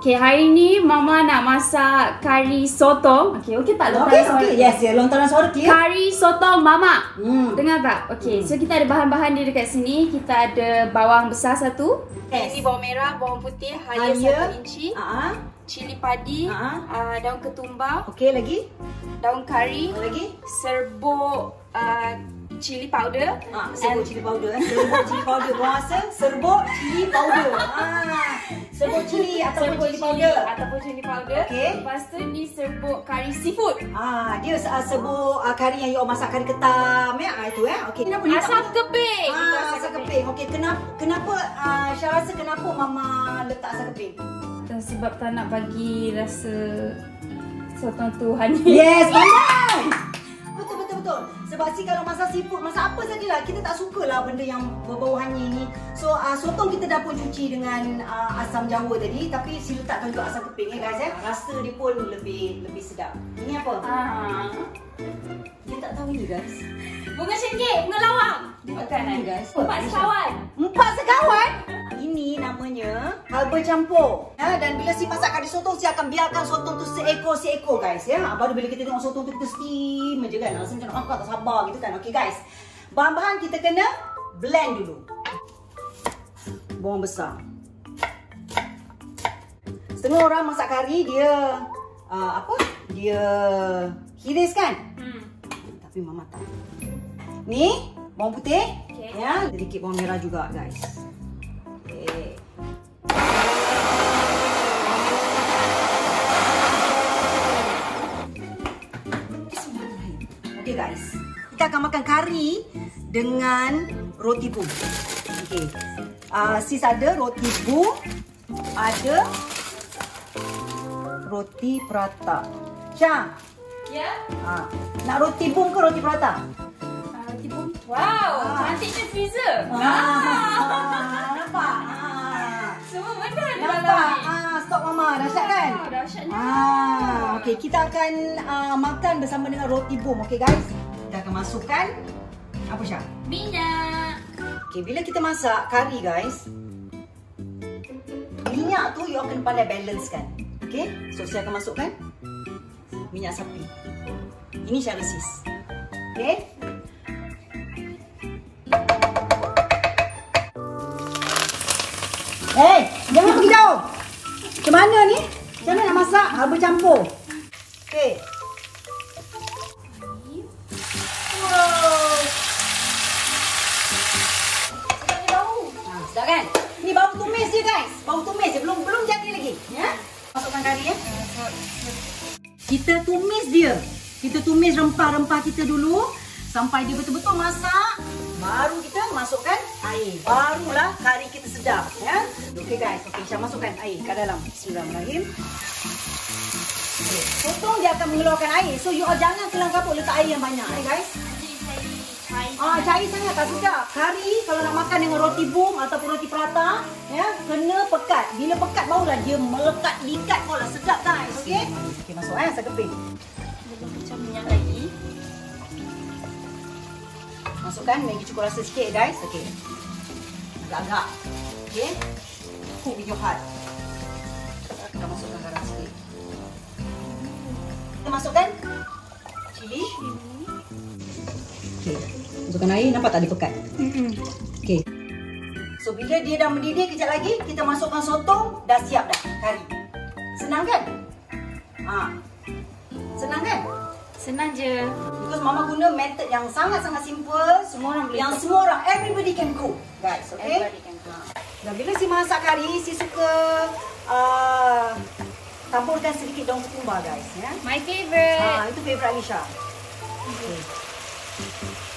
Okay, hari ni Mama nak masak kari sotong. Okay, okay tak lontaran Okey, suara? okey. Yes, ya. Lontaran suara clear. Kari sotong Mama. Hmm. Dengar tak? Okay, so kita ada bahan-bahan dia dekat sini. Kita ada bawang besar satu. Yes. Ini bawang merah, bawang putih, halia satu inci. Ah, Cili padi, Ha. uh, daun ketumbar, okey lagi. daun kari, Lagi. serbuk uh, cili powder. Ah, serbuk cili powder eh. Serbuk cili powder berasa serbuk cili powder. Ah, ataupun Serbuk cili powder. ataupun cili powder. Okey. Lepas tu ni serbuk kari seafood. Ah, dia uh, serbuk uh, kari yang you masak kari ketam ya. Ah, itu eh. Okey. Kenapa Asam keping. Ah, asam keping. Okey, kenapa kenapa uh, Syah rasa kenapa mama letak asam keping? Sebab tak nak bagi rasa sotong tu hanya. Yes, pandai. Betul betul betul. Sebab si kalau masak seafood, masak apa sajalah kita tak sukalah benda yang berbau hanyir ni. So sotong kita dah pun cuci dengan uh, asam jawa tadi tapi si letakkan juga asam keping ya guys eh. Rasa dia pun lebih lebih sedap. Ini apa? Ah. Dia tak tahu ni guys. Bunga cengkeh, bunga lawang. Dia tak tahu ni guys. Empat sekawan. Empat sekawan? Ini namanya halba campur. Ya, dan bila si masak kari sotong, si akan biarkan sotong tu seekor-seekor guys. Ya, baru bila kita tengok sotong tu kita steam je kan. Rasa macam ah, tak sabar gitu kan. Okay guys. Bahan-bahan kita kena blend dulu. Bawang besar. Setengah orang masak kari dia uh, apa? Dia hiris kan? Hmm. Tapi mama tak. Ni bawang putih. Okey. Ya, sedikit bawang merah juga guys. Guys. Kita akan makan kari dengan roti bung. Okey. Uh, sis ada roti bung, ada roti prata. Syah, Ya. uh, nak roti bung ke roti prata? Ah, tipu. Wow, Ah. cantiknya freezer. Ah, Ah. nampak? Ah. Semua benda ada dalam Nampak? ni. Ah, stok mama. Dahsyat kan? Ah, dahsyatnya. Ah, okey, kita akan uh, makan bersama dengan roti boom, okey guys? Kita akan masukkan apa Syah? Minyak. Okey, bila kita masak kari guys, minyak tu you akan pandai balance kan. Okey? So saya akan masukkan minyak sapi. Ini cara sis. Okey? Eh, jangan pergi jauh. Macam mana ni? Macam mana nak masak? Halba campur. Okey. Kita tumis dia. Kita tumis rempah-rempah kita dulu sampai dia betul-betul masak. Baru kita masukkan air. Barulah kari kita sedap, ya. Okey guys, okey Syah masukkan air kat dalam. Bismillahirrahmanirrahim. Okay. Potong dia akan mengeluarkan air. So you all jangan kelang kabut letak air yang banyak, eh guys. Ah, cair sangat tak sedap. Kari kalau nak makan dengan roti boom ataupun roti prata, ya, kena pekat. Bila pekat barulah dia melekat likat barulah sedap guys. Okey? Okey, masuk eh sekeping. Macam minyak lagi. Masukkan Maggi cukup rasa sikit guys. Okey. Agak-agak. Okey. Cook with your heart. Kita masukkan garam sikit. Kita masukkan cili. Okey. Masukkan air nampak tak dia pekat? Okey. So bila dia dah mendidih kejap lagi, kita masukkan sotong, dah siap dah kari. Senang kan? Ha. Senang kan? Senang je. Because mama guna method yang sangat-sangat simple, Semua orang boleh yang semua orang everybody can cook. Guys, okay? Everybody can cook. Dan bila si masak kari, si suka uh, taburkan sedikit daun ketumbar guys, ya. My favourite. Ha, itu favourite Alisha. Okay.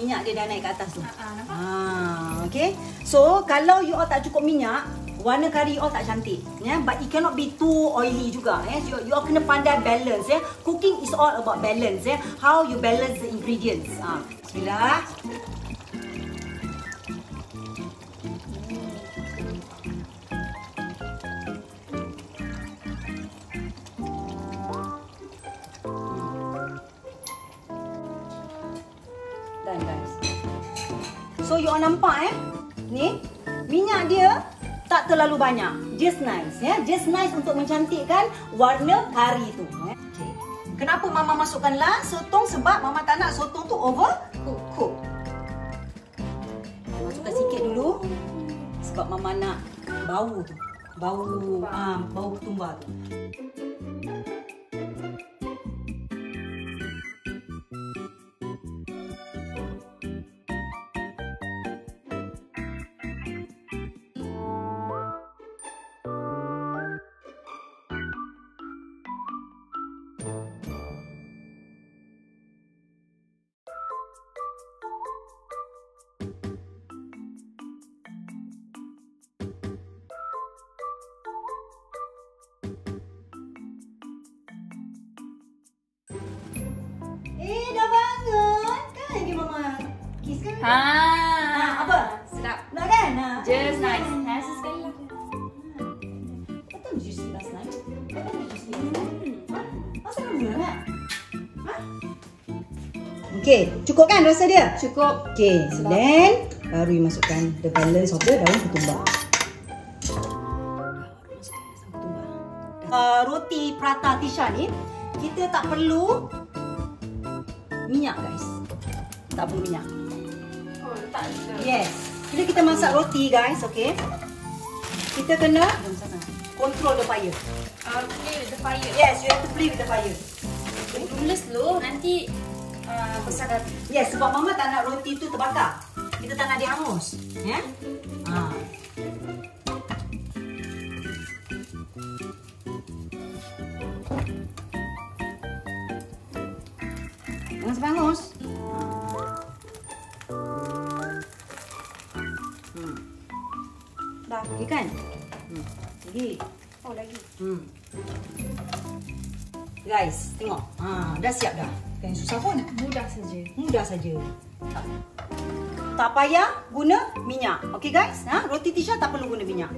Minyak dia dah naik ke atas tu. Ah, nampak? Ah, okay. So, kalau you all tak cukup minyak, warna kari you all tak cantik. Ya, yeah? but it cannot be too oily juga. Ya, you, you all kena pandai balance. Ya, cooking is all about balance. Ya, how you balance the ingredients. Ah, Bismillah. You all nampak eh? Ni minyak dia tak terlalu banyak. Just nice ya. Just nice untuk mencantikkan warna kari tu. Ya. Okay. Kenapa mama masukkanlah sotong sebab mama tak nak sotong tu over cook. Masukkan sikit dulu sebab mama nak bau tu. Bau ah bau ketumbar tu. Ha. Ha, apa? Sedap. Nak kan? Ha. Just nice. Rasa sekali. Last night? Last night? Ha? Kamu nak? Ha? Okay, cukup kan rasa dia? Cukup. Okay, then baru masukkan the balance of the daun ketumbar. Uh, roti prata Tisha ni kita tak perlu minyak guys. Tak perlu minyak. Yes. Bila kita masak roti guys, okay. Kita kena control the fire. Uh, play with the fire. Yes, you have to play with the fire. Mula slow, nanti uh, besar dah. Yes, sebab mama tak nak roti tu terbakar. Kita tak nak dia hangus. Ya? Yeah? Ha. Jangan sampai lagi kan? Hmm. Lagi. Oh, lagi. Hmm. Guys, tengok. Ha, dah siap dah. Kan susah pun. Mudah saja. Mudah saja. Tak, tak payah guna minyak. Okay guys? Ha? Roti Tisha tak perlu guna minyak.